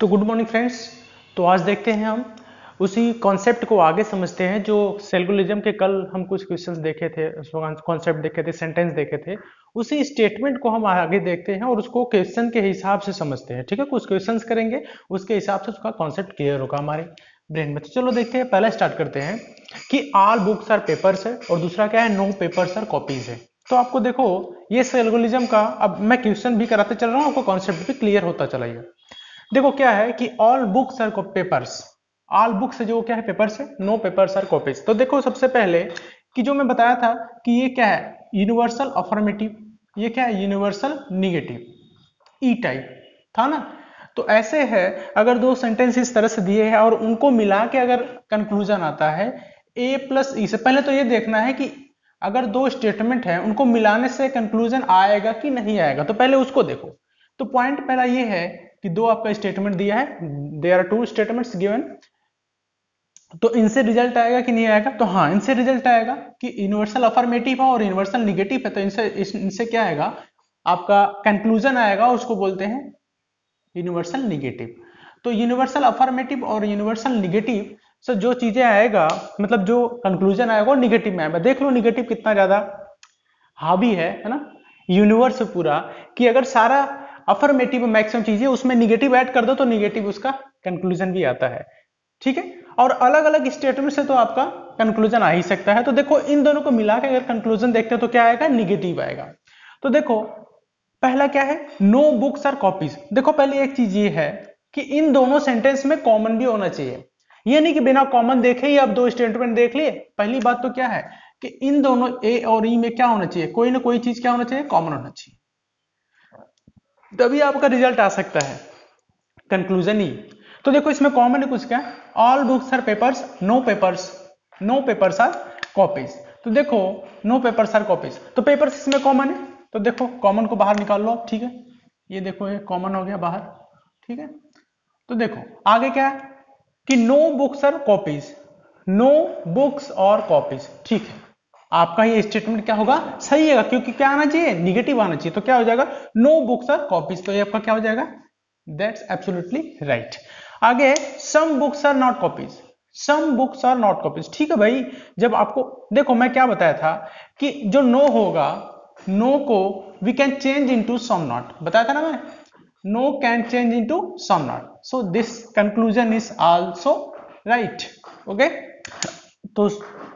तो good morning friends तो आज देखते हैं हम, उसी कॉन्सेप्ट को आगे समझते हैं जो सेल्गुलिज्म के कल हम कुछ क्वेश्चंस देखे थे कॉन्सेप्ट देखे थे सेंटेंस देखे थे, उसी स्टेटमेंट को हम आगे देखते हैं और उसको क्वेश्चन के हिसाब से समझते हैं, ठीक है? कुछ क्वेश्चंस करेंगे, उसके हिसाब से उसका कॉन्सेप्ट क्लियर होगा हमारे ब्रेन में। तो चलो देखते हैं, पहले स्टार्ट करते हैं कि ऑल बुक्स आर पेपर्स है और दूसरा क्या है? नो पेपर्स आर कॉपीज है। तो आपको देखो, ये सेल्गुलिज्म का, अब मैं क्वेश्चन भी कराते चल रहा हूँ, आपको कॉन्सेप्ट भी क्लियर होता चलाइए देखो क्या है कि all books are papers all books जो क्या है पेपर्स है? नो पेपर्स आर कॉपीज तो देखो सबसे पहले कि जो मैं बताया था कि ये क्या है? यूनिवर्सल अफर्मेटिव ये क्या है? यूनिवर्सल निगेटिव ई टाइप था ना? तो ऐसे है, अगर दो सेंटेंस इस तरह से दिए हैं और उनको मिला के अगर कंक्लूजन आता है ए प्लस ई से पहले तो ये देखना है कि अगर दो स्टेटमेंट है, उनको मिलाने से कंक्लूजन आएगा कि नहीं आएगा? तो पहले उसको देखो। तो पॉइंट पहला ये है कि दो आपका स्टेटमेंट दिया है they are two statements given तो इनसे रिज़ल्ट आएगा कि नहीं आएगा? तो हाँ इनसे रिज़ल्ट आएगा कि यूनिवर्सल अफर्मेटिव है और यूनिवर्सल निगेटिव है तो इनसे इनसे क्या आएगा? आपका कंक्लूजन आएगा, उसको बोलते हैं यूनिवर्सल निगेटिव तो यूनिवर्सल अफर्मेटिव और यूनिवर्सल निगेटिव से जो चीज़ें आएगा मतलब जो कंक्लूजन आएगा, वो निगेटिव में आएगा। देख लो निगेटिव कितना ज़्यादा हावी है है ना? यूनिवर्स पूरा, कि अगर सारा अफर्मेटिव मैक्सिमम चीज़ें, उसमें निगेटिव ऐड कर दो तो निगेटिव उसका कंक्लूजन भी आता है। ठीक है? और अलग अलग स्टेटमेंट से तो आपका कंक्लूजन आ ही सकता है। तो देखो, इन दोनों को मिला के अगर कंक्लूजन देखते हैं तो क्या आएगा? निगेटिव आएगा। तो देखो, पहला क्या है? नो बुक्स आर कॉपीज देखो, पहले एक चीज़ ये है कि इन दोनों सेंटेंस में कॉमन भी होना चाहिए। ये नहीं कि बिना कॉमन देखे ही आप दो स्टेटमेंट देख लिए। पहली बात तो क्या है कि इन दोनों ए और ई में क्या होना चाहिए? कोई ना कोई चीज़ क्या होना चाहिए? कॉमन होना चाहिए। तभी आपका रिज़ल्ट आ सकता है। कंक्लूजन ही तो देखो, इसमें कॉमन है कुछ क्या? All books are papers no papers no papers are copies तो देखो नो पेपर्स आर कॉपीज तो पेपर्स इसमें कॉमन है? तो देखो कॉमन को बाहर निकाल लो आप, ठीक है? ये देखो, ये कॉमन हो गया बाहर, ठीक है? तो देखो, आगे क्या है? कि no books are copies no books और कॉपीज ठीक है? आपका ये स्टेटमेंट क्या होगा? सही है क्योंकि क्या आना चाहिए? निगेटिव आना चाहिए। तो क्या हो जाएगा? नो बुक्स आर कॉपीज तो ये आपका क्या हो जाएगा? दैट्स एब्सोल्युटली राइट आगे some books are not copies some books are not copies ठीक है भाई? जब आपको, देखो, मैं क्या बताया था कि जो नो होगा नो को we can change into some not बताया था ना मैं? No can change into some not so this conclusion is also right okay तो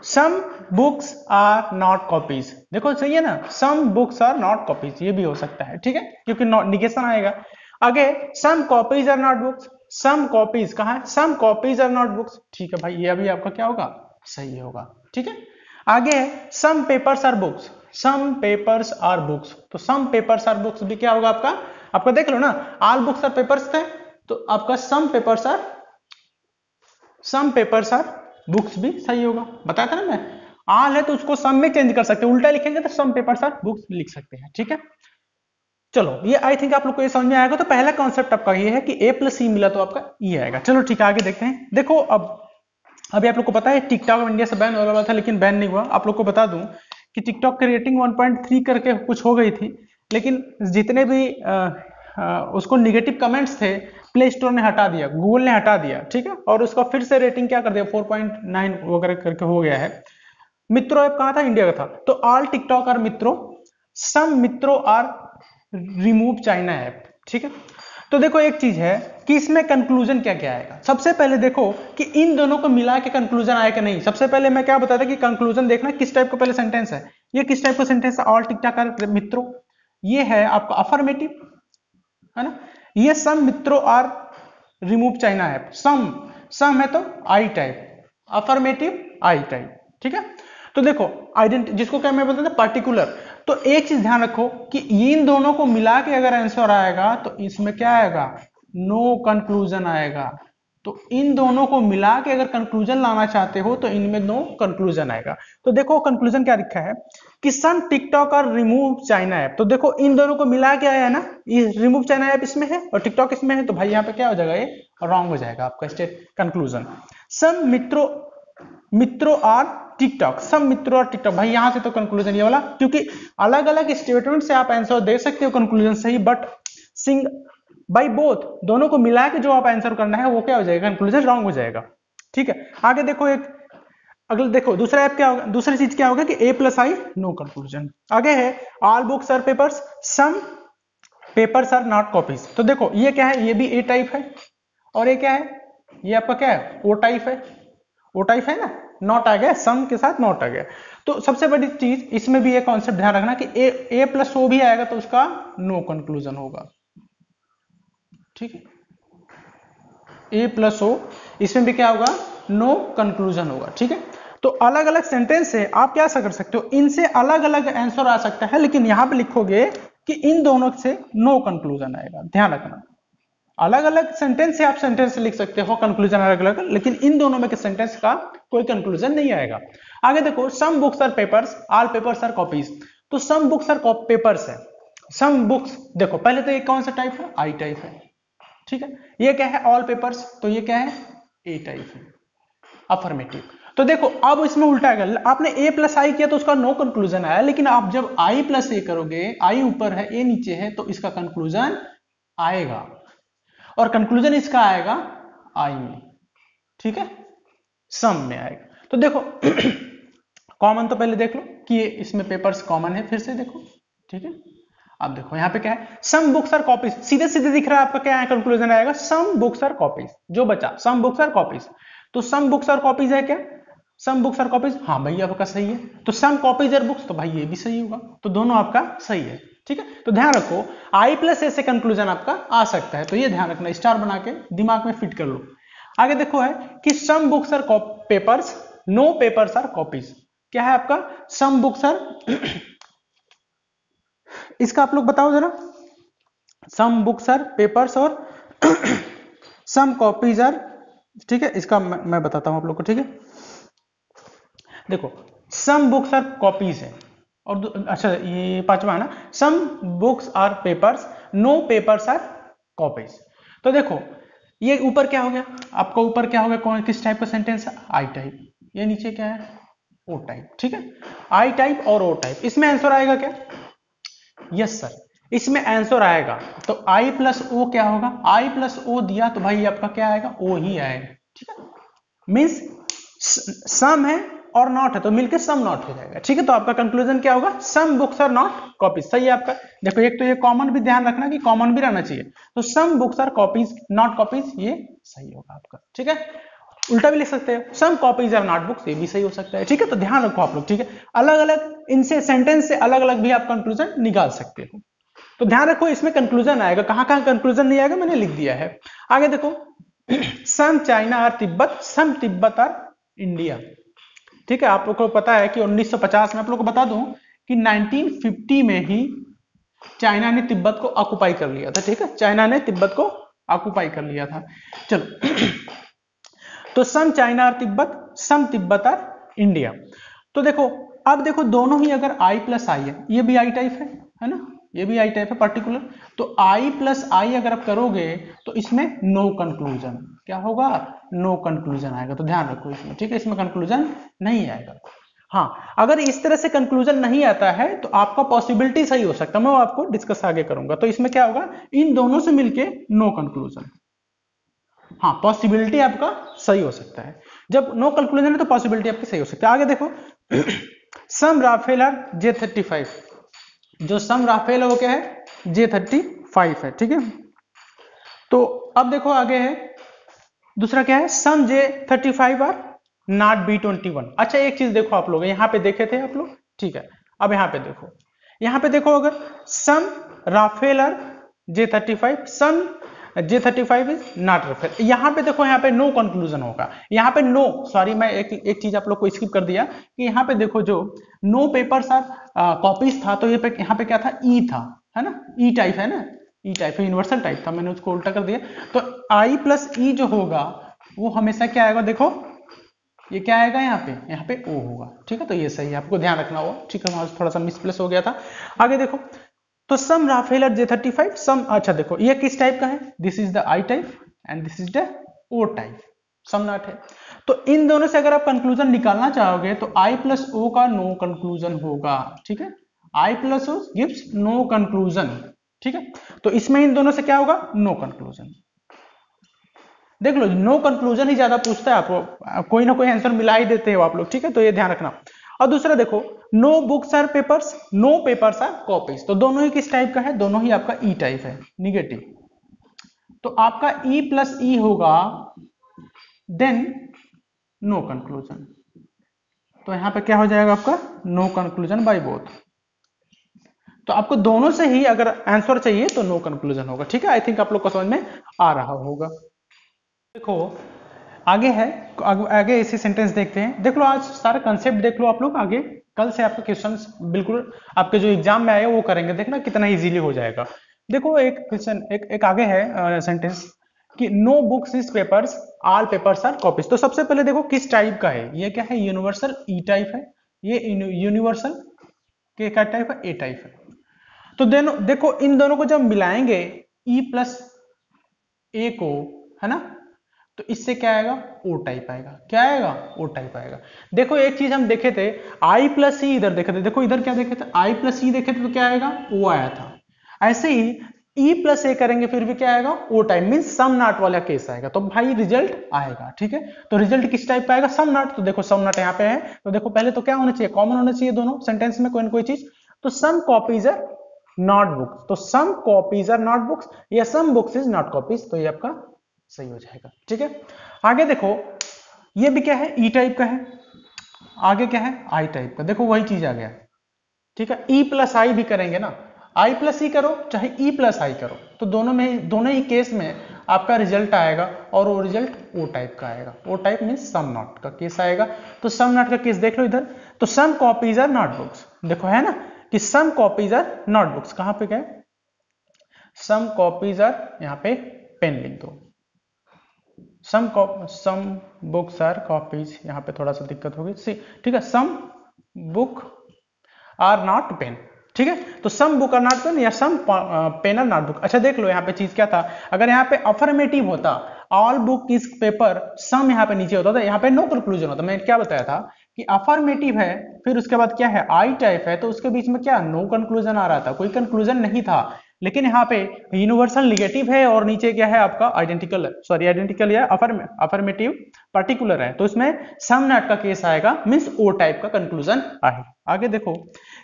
some books are not copies देखो, सही है ना? Some books are not copies ये भी हो सकता है, ठीक है? क्योंकि निगेशन आएगा। आगे some copies are not books some copies कहा है? Some copies are not books ठीक है भाई, ये अभी आपका क्या होगा? सही होगा, ठीक है? आगे some papers are books some papers are books तो सम पेपर्स आर बुक्स भी क्या होगा आपका? आपका देख लो ना आल बुक्स आर पेपर्स थे तो आपका some papers are some papers are books भी सही होगा। बताया था ना मैं? आल है तो उसको सम में चेंज कर सकते हैं। उल्टा लिखेंगे तो सम पेपर्स आर बुक्स लिख सकते हैं, ठीक है? चलो, ये आई थिंक आप लोग को ये समझ में आएगा। तो पहला कॉन्सेप्ट आपका ये है कि ए प्लस सी मिला तो आपका ई आएगा। चलो ठीक है, आगे देखते हैं। देखो, अब, अभी आप लोग को पता है टिकटॉक इंडिया से बैन होने वाला था, लेकिन बैन नहीं हुआ। आप लोग को बता दूँ कि टिकटॉक की रेटिंग 1.3 करके कुछ हो गई थी। लेकिन जितने भी उसको निगेटिव कमेंट्स थे प्ले स्टोर ने हटा दिया गूगल ने हटा दिया, ठीक है? और उसका फिर से रेटिंग क्या कर दिया? 4.9 वगैरह करके हो गया है। मित्रो ऐप कहा था? इंडिया का था। तो ऑल टिकटॉक आर मित्रो सम मित्रो आर रिमूव चाइना ऐप ठीक है? तो देखो एक चीज़ है कि इसमें कंक्लूजन क्या क्या आएगा। सबसे पहले देखो कि इन दोनों को मिला के कंक्लूजन आएगा नहीं। सबसे पहले मैं क्या बताता कि कंक्लूजन देखना किस टाइप का पहले सेंटेंस है। ये किस टाइप का सेंटेंस है? ऑल टिकटाक मित्रों। ये है आपका अफर्मेटिव है ना? ये सम मित्रों are remove China app some some है तो I type affirmative I type ठीक है? तो देखो आइडेंटिटी जिसको क्या मैं बोलता था? पर्टिकुलर तो एक चीज़ ध्यान रखो कि इन दोनों को मिला के अगर आंसर आएगा तो इसमें क्या आएगा? नो no कंक्लूजन आएगा. तो इन दोनों को मिला के अगर कंक्लूजन लाना चाहते हो तो इनमें नो कंक्लूजन आएगा। तो देखो कंक्लूजन क्या लिखा है कि सन टिकटॉक और रिमूव चाइना ऐप। तो देखो इन दोनों को मिला के आया है ना? ये रिमूव चाइना ऐप इसमें है और टिकटॉक इसमें है तो भाई यहाँ पे क्या हो जाएगा? ये रॉन्ग हो जाएगा आपका स्टेट कंक्लूजन सन मित्रों मित्रों और टिकटॉक। सब मित्रों और टिकटॉक। भाई यहाँ से तो कंक्लूजन ये वाला, क्योंकि अलग अलग स्टेटमेंट से आप आंसर दे सकते हो कंक्लूजन सही बट सिंग बाई बोथ दोनों को मिला के जो आप आंसर करना है, वो क्या हो जाएगा? कंक्लूजन रॉन्ग हो जाएगा। ठीक है? आगे देखो एक, अगले देखो, दूसरा ऐप क्या होगा? दूसरी चीज़ क्या होगा कि A plus I no conclusion आगे है all books are papers some papers are not copies तो देखो, ये क्या है? ये भी ए टाइप है। और ये क्या है? ये आपका क्या है? ओ टाइप है। ओ टाइप है ना? नॉट आ गया सम के साथ नॉट आ गया। तो सबसे बड़ी चीज़, इसमें भी ये कॉन्सेप्ट ध्यान रखना कि ए ए प्लस ओ भी आएगा तो उसका नो कंक्लूजन होगा। ठीक है? ए प्लस ओ इसमें भी क्या होगा? नो कंक्लूजन होगा, ठीक है? तो अलग अलग सेंटेंस से आप क्या कर सकते हो? इनसे अलग अलग आंसर आ सकता है, लेकिन यहाँ पे लिखोगे कि इन दोनों से नो कंक्लूजन आएगा। ध्यान रखना। अलग अलग सेंटेंस से आप सेंटेंस लिख सकते हो कंक्लूजन अलग अलग लेकिन इन दोनों में के सेंटेंस का कोई कंक्लूजन नहीं आएगा। आगे देखो some books are papers all papers are copies तो सम बुक्स आर पेपर्स है। सम बुक्स देखो, पहले तो ये कौन सा टाइप है? आई टाइप है। ठीक है? ये क्या है? ऑल पेपर्स तो ये क्या है? ए टाइप अफर्मेटिव तो देखो, अब इसमें उल्टा गया आपने ए प्लस आई किया तो उसका नो कंक्लूजन आया, लेकिन आप जब आई प्लस ए करोगे आई ऊपर है ए नीचे है तो इसका कंक्लूजन आएगा। और कंक्लूजन इसका आएगा आई में। ठीक है? सम में आएगा। तो देखो कॉमन तो पहले देख लो कि इसमें पेपर्स कॉमन है, फिर से देखो। ठीक है? अब देखो, यहाँ पे क्या है? सम बुक्स आर कॉपीज सीधे सीधे दिख रहा है आपका, क्या कंक्लूजन आएगा? सम बुक्स आर कॉपीज जो बचा सम बुक्स आर कॉपीज तो सम बुक्स आर कॉपीज है क्या? सम बुक्स आर कॉपीज हाँ भैया आपका सही है। तो सम कॉपीज आर बुक्स तो भाई, ये भी सही होगा। तो दोनों आपका सही है, ठीक है? तो ध्यान रखो आई प्लस ए से कंक्लूजन आपका आ सकता है। तो ये ध्यान रखना स्टार बना के दिमाग में फिट कर लो। आगे देखो है कि some books are papers no papers are copies क्या है आपका? सम बुक्स आर इसका आप लोग बताओ जरा। सम बुक्स आर पेपर्स और सम कॉपीज आर ठीक है इसका मैं, मैं बताता हूँ आप लोग को ठीक है? देखो सम बुक्स आर कॉपीज है। और अच्छा ये पांचवा है ना? Some books are papers no papers are copies तो देखो ये ऊपर क्या हो गया? आपका ऊपर क्या हो गया? कौन किस टाइप का सेंटेंस है? आई टाइप ये नीचे क्या है? ओ टाइप ठीक है? आई टाइप और ओ टाइप इसमें आंसर आएगा क्या? यस सर इसमें आंसर आएगा। तो आई प्लस ओ क्या होगा? आई प्लस ओ दिया तो भाई आपका क्या आएगा? ओ ही आएगा। ठीक है? मीन्स सम है और नॉट है तो मिलकर सम नॉट हो जाएगा। ठीक है? तो आपका कंक्लूजन क्या होगा? Some books are not copies सही है आपका? देखो, एक तो ये कॉमन भी ध्यान रखना कि कॉमन भी रहना चाहिए। तो some books are copies not copies ये सही होगा आपका। ठीक है? उल्टा भी लिख सकते हैं। Some copies are not books ये भी सही हो सकता है। ठीक है तो ध्यान रखो आप लोग, ठीक है? अलग अलग इनसे सेंटेंस से अलग अलग भी आप कंक्लूजन निकाल सकते हो। तो ध्यान रखो, इसमें कंक्लूजन आएगा। कहाँ कहाँ कंक्लूजन नहीं आएगा, मैंने लिख दिया है। आगे देखो। Some China are Tibet some Tibet are India ठीक है, आप लोग को पता है कि 1950 में आप लोग को बता दूँ कि 1950 में ही चाइना ने तिब्बत को ऑक्युपाई कर लिया था, ठीक है? चाइना ने तिब्बत को ऑक्युपाई कर लिया था। चलो। तो सम चाइना और तिब्बत, सम तिब्बत और इंडिया। तो देखो, अब देखो दोनों ही अगर आई प्लस आई है, ये भी आई टाइप है है ना? ये भी आई टाइप है पर्टिकुलर तो आई प्लस आई अगर आप करोगे तो इसमें नो कंक्लूजन क्या होगा? नो कंक्लूजन आएगा। तो ध्यान रखो इसमें, ठीक है? इसमें कंक्लूजन नहीं आएगा। हाँ अगर इस तरह से कंक्लूजन नहीं आता है तो आपका पॉसिबिलिटी सही हो सकता है। मैं आपको डिस्कस आगे करूँगा। तो इसमें क्या होगा? इन दोनों से मिलके नो कंक्लूजन हाँ पॉसिबिलिटी आपका सही हो सकता है। जब नो कंक्लूजन है तो पॉसिबिलिटी आपकी सही हो सकती है। आगे देखो। Some Rafale are J thirty five जो सम राफेल है वो क्या है? जे थर्टी फाइव है, ठीक है? तो अब देखो आगे है। दूसरा क्या है? Some J thirty five are not B twenty one अच्छा एक चीज़ देखो आप लोग, यहाँ पे देखे थे आप लोग? ठीक है, अब यहाँ पे देखो। यहाँ पे देखो अगर some Rafale are J thirty five some J thirty five is not Rafale यहाँ पे देखो, यहाँ पे नो कंक्लूजन होगा। यहाँ पे नो सॉरी मैं एक एक चीज़ आप लोग को स्किप कर दिया कि यहाँ पे देखो जो नो पेपर्स आर कॉपीज था तो ये पे, यहाँ पे क्या था? ई e था, है ना? ई e टाइप है ना? E e type universal type था, मैंने उसको उल्टा कर दिया। तो आई प्लस ई जो होगा, वो हमेशा क्या आएगा देखो? ये क्या आएगा यहाँ पे? यहाँ पे ओ होगा। ठीक है तो ये सही है, आपको ध्यान रखना होगा। ठीक है थोड़ा सा मिसप्लेस हो गया था। आगे देखो तो some Rafale J thirty five some अच्छा देखो, ये किस टाइप का है? This is the I type and this is the O type some not है। तो इन दोनों से अगर आप कंक्लूजन निकालना चाहोगे तो आई प्लस ओ का नो कंक्लूजन होगा, ठीक है? I plus O gives no conclusion ठीक है? तो इसमें इन दोनों से क्या होगा? नो कंक्लूजन देख लो नो कंक्लूजन ही ज़्यादा पूछता है आपको, कोई ना कोई आंसर मिला ही देते हो आप लोग, ठीक है? तो ये ध्यान रखना। और दूसरा देखो no books are papers no papers are copies तो दोनों ही किस टाइप का है? दोनों ही आपका ई e टाइप है निगेटिव तो आपका ई प्लस ई होगा देन नो कंक्लूजन तो यहाँ पे क्या हो जाएगा आपका? नो कंक्लूजन बाई बोथ तो आपको दोनों से ही अगर आंसर चाहिए तो नो कंक्लूजन होगा। ठीक है? आई थिंक आप लोग को समझ में आ रहा होगा। देखो आगे है, आगे ऐसे सेंटेंस देखते हैं। देख लो आज सारा कंसेप्ट देख लो आप लोग आगे। कल से आपके क्वेश्चंस बिल्कुल, आपके जो एग्ज़ाम में आए वो करेंगे। देखना कितना इजीली हो जाएगा। देखो एक क्वेश्चन एक एक आगे है सेंटेंस कि no books is papers all papers are copies तो सबसे पहले देखो किस टाइप का है? ये क्या है? यूनिवर्सल ई टाइप है। ये यूनिवर्सल क्या टाइप है? ए टाइप है। तो दोनों, देखो इन दोनों को जब मिलाएँगे ई प्लस ए को, है ना? तो इससे क्या आएगा? ओ टाइप आएगा। क्या आएगा? ओ टाइप आएगा। देखो, एक चीज़ हम देखे थे आई प्लस ई इधर देखे थे। देखो, इधर क्या देखे थे? आई प्लस ई देखे थे तो क्या आएगा? ओ आया था। ऐसे ही ई प्लस ए करेंगे फिर भी क्या आएगा? ओ टाइप मीन सम नाट वाला केस आएगा। तो भाई रिज़ल्ट आएगा, ठीक है? तो रिज़ल्ट किस टाइप का आएगा? सम नाट तो देखो सम नाट यहाँ पे है। तो देखो, पहले तो क्या होना चाहिए? कॉमन होना चाहिए दोनों। सेंटेंस में कोई ना कोई चीज़। तो some copies are not books तो some copies are not books या some books is not copies तो ये आपका सही हो जाएगा। ठीक है? आगे देखो, ये भी क्या है? ई e टाइप का है। आगे क्या है? आई टाइप का। देखो, वही चीज़ आ गया। ठीक है? ई प्लस आई भी करेंगे ना। आई प्लस ई करो, चाहे ई प्लस आई करो। तो दोनों में, दोनों ही केस में आपका रिज़ल्ट आएगा और वो रिज़ल्ट ओ टाइप का आएगा। O type mean some not का केस आएगा। तो सम नॉट का केस देख लो इधर। तो some copies are not books देखो, है ना? कि some copies are not books कहाँ पे गए? सम कॉपीज आर यहाँ पे पेन लिख दो। Some some books are copies यहाँ पे थोड़ा सा दिक्कत होगी। सी ठीक है some book are not pen ठीक है? तो some book are not pen या some pen are not book अच्छा देख लो यहाँ पे चीज़ क्या था? अगर यहाँ पे अफर्मेटिव होता all book is paper some यहाँ पे नीचे होता था यहाँ पे नो कंक्लूजन होता। मैंने क्या बताया था कि अफर्मेटिव है, फिर उसके बाद क्या है? आई टाइप है तो उसके बीच में क्या? नो no कंक्लूजन आ रहा था। कोई कंक्लूजन नहीं था। लेकिन यहाँ पे यूनिवर्सल निगेटिव है और नीचे क्या है आपका आइडेंटिकल सॉरी आइडेंटिकल या अफर्मेटिव पर्टिकुलर है। तो इसमें सम नट का केस आएगा मीन्स ओ टाइप का कंक्लूजन आए। आगे देखो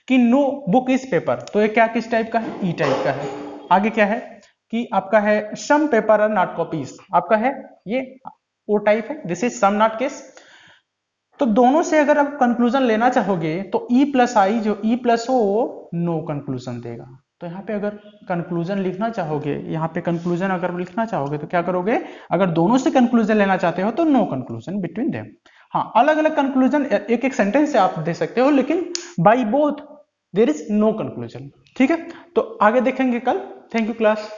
कि नो बुक इज़ पेपर तो ये क्या किस टाइप का है? ई e टाइप का है। आगे क्या है कि आपका है some paper are not copies आपका है ये ओ टाइप है this is some not case तो दोनों से अगर आप कंक्लूजन लेना चाहोगे तो ई प्लस आई जो E plus O no conclusion देगा। तो यहाँ पे अगर कंक्लूजन लिखना चाहोगे, यहाँ पे कंक्लूजन अगर लिखना चाहोगे तो क्या करोगे? अगर दोनों से कंक्लूजन लेना चाहते हो तो नो कंक्लूजन बिटवीन देम हाँ अलग अलग कंक्लूजन एक एक सेंटेंस से आप दे सकते हो, लेकिन by both there is no conclusion ठीक है? तो आगे देखेंगे कल. Thank you class